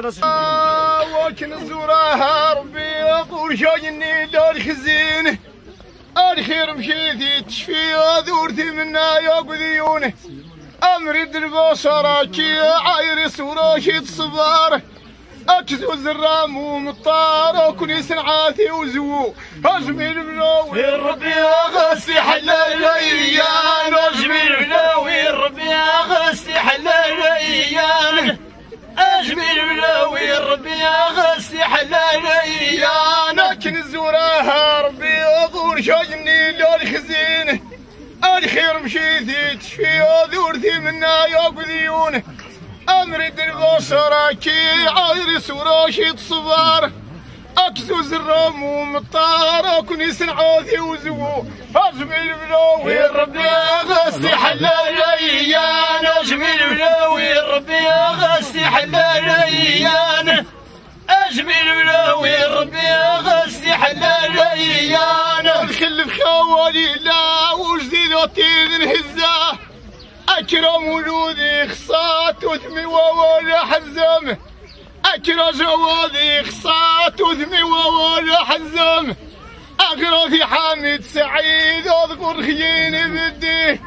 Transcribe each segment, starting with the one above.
وكن زوراها ربي يقول شايني دار خزين الخير مشيتي تشفي ذورتي منا يا قذيونه امرد البصرة كي عاير سوراشي تصبر اكزو الزرام ومطار وكوني سنعاتي وزو هجمي البلوي ربي ربي غسي حلال أيام لكن زوراها ربي يغور شاجني للخزين الخير مشيتي تشفي ذورتي منا يا قذيونه امرد البصرة كي عاير سوراشي تصبر اكزو زرام ومطار كوني سنعاثي وزو هجمي البلاوي ربي حلال أيام الخل بخوالي لا وجديد وطيد الهزة. أكرم ولودي خصات وثمي وولا حزم. أكرم جوادي خصات وثمي وولا حزم. في حامد سعيد أذكر خييني بدي.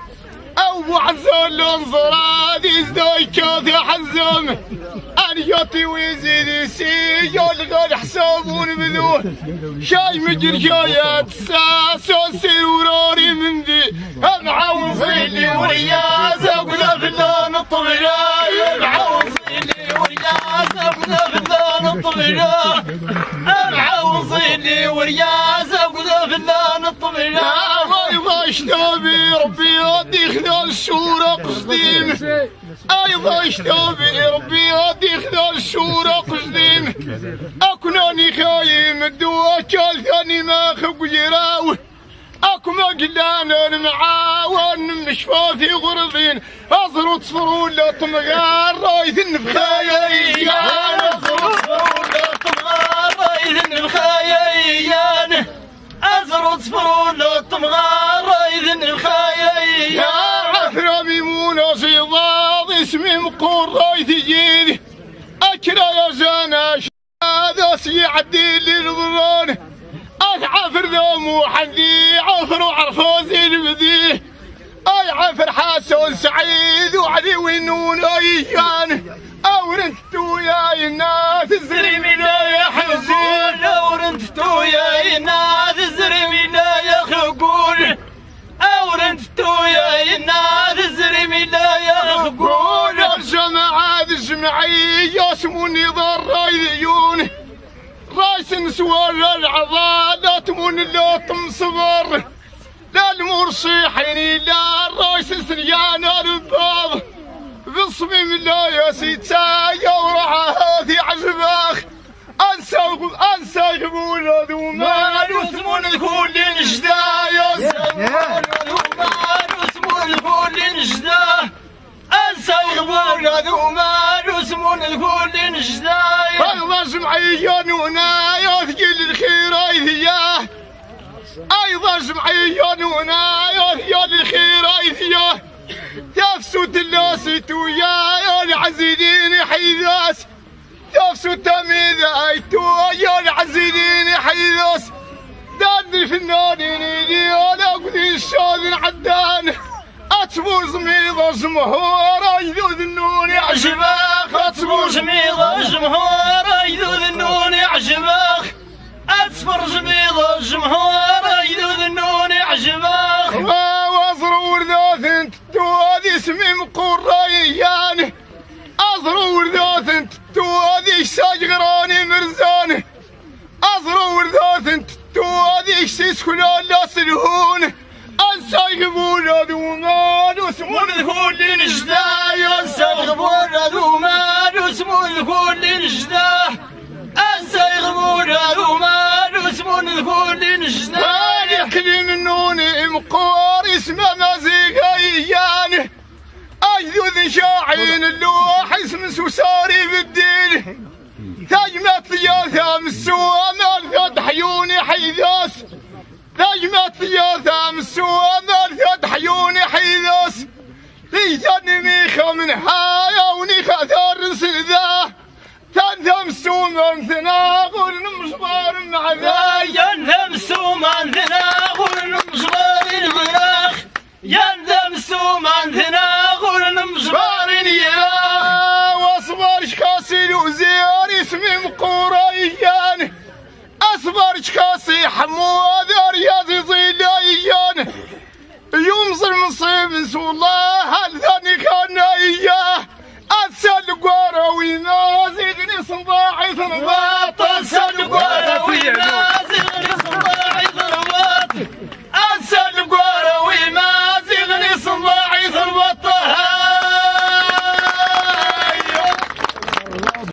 أو عزل انظرادي زدايكات حزم. أنياتي ويزيدي سيجال غير حسابون بذو شاي مجر شايات ساسون سير وراري من ذي. أمعاون صيلي ورياز أقول فلان الطبيعة معاون صيلي ورياز أقول فلان الطبيعة معاون صيلي ورياز أقول فلان أيضا اشتابي ربي يدي خذال الشورى قصديم أيضا اشتابي ربي الشورى قصديم أكناني خايم الدواء كال ثاني ما خب جراوه اكو ما قلانا معاون مشفى في غرضين. اصروا تصفروا لا تمغار رايث النفخايا ازروا تصفروا تمغار ازروا تصفروا تمغار. هذا سيعدي للظلان اتعافر ذوم حدي عفر وعرفوزي البديه أي عفر حاسون سعيد وعلي ونون ايان اورنتو يا الناس الزريمي رايس نسوار العضالة تمون لا تمصبر لا المرشحين لا الرايس سنيانا الباب. بصميم لا يا سيتا يا ورعا هذه عجباخ. أنسى أنسى يقول ذو ما ما نسمون الكل نجدا يا وما نسمون الكل نجدا أنسى يغبون هذو ما نسمون الكل نجدا أيضا جمعية نونا يا ثقيل الخير ايثياه أيضا جمعية نونا يا ثقيل الخير ايثياه تفسو تلاسي تويا يا العزيزين حيداس تفسو تميذ ايتو يا العزيزين حيداس دادي فنانين يا قدي الشاذن عدان اتبو زميض جمهور ايذو ذنون. عجباك اتصبر جميض الجمهور ايدو ذنون عجباك اتصبر جميض الجمهور ايدو ذنون عجباك ما وزر ورداث أنت هذه اسمي مقور رايان ازر ورداث أنت هذه ساج غراني مرزان ازر ورداث أنت هذه سيس كلان لا سلهون انسى يقبول هذا وما نسمون من الكل ما نسمون الكل نجدا أنسى يغبون هذو ما نسمون الكل نجدا هاني كلم النوني مقور اسمه مازيغيان اجدود شاعين اللوح اسم سوساري بالدين. تجمت ثياثة مسوى مال ثد حيوني حيداس تجمت ثياثة مسوى مال ثد حيوني حيداس ليتني ميخا من حايا ونيخا ثار سلذا تنث سوما تناغل مشبار مع ذا يندم سومان تناغل مشبار البراخ يندم سومان تناغل مشبار يا وأصبر شكاسي وزير اسمي مقوريان أصبر شكاسي حمود رياضي زيلايان يوم صر مصيب نسو الله from a wall, but some of the water.